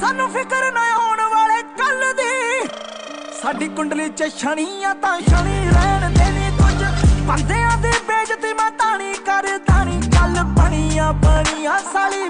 ਸਾਨੂੰ ਫਿਕਰ ਨਾ ਆਉਣ ਵਾਲੇ ਕੱਲ ਦੀ। ਸਾਡੀ ਕੁੰਡਲੀ ਚ ਸ਼ਨੀਆਂ ਤਾਂ ਸ਼ਨੀ ਰਹਿਣ ਦੇ ਨਹੀਂ ਕੁਝ। ਬੰਦਿਆਂ ਦੀ ਬੇਇੱਜ਼ਤੀ ਮੈਂ ਤਾਣੀ ਨਹੀਂ ਕਰਦਾ ਨਹੀਂ ਗੱਲ ਬਣੀਆਂ ਬਣੀਆਂ ਸਾਲੀ ਬਣੀ ਰਹਿ ਜਵੇ